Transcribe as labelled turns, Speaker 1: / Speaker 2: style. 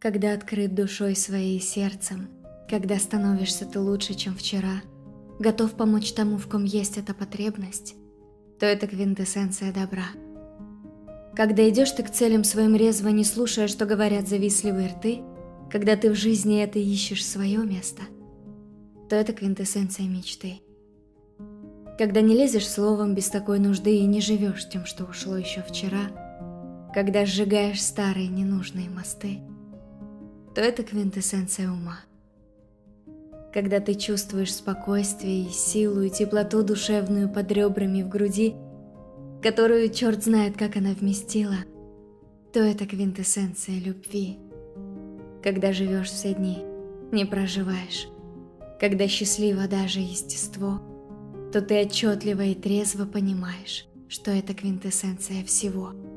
Speaker 1: Когда открыт душой своей и сердцем, когда становишься ты лучше, чем вчера, готов помочь тому, в ком есть эта потребность, то это квинтэссенция добра. Когда идешь ты к целям своим резво, не слушая, что говорят завистливые рты, когда ты в жизни это ищешь свое место, то это квинтэссенция мечты. Когда не лезешь словом без такой нужды и не живешь тем, что ушло еще вчера, когда сжигаешь старые ненужные мосты, то это квинтэссенция ума. Когда ты чувствуешь спокойствие и силу, и теплоту душевную под ребрами в груди, которую черт знает, как она вместила, то это квинтэссенция любви. Когда живешь все дни, не проживаешь, когда счастливо даже естество – то ты отчетливо и трезво понимаешь, что это квинтэссенция всего –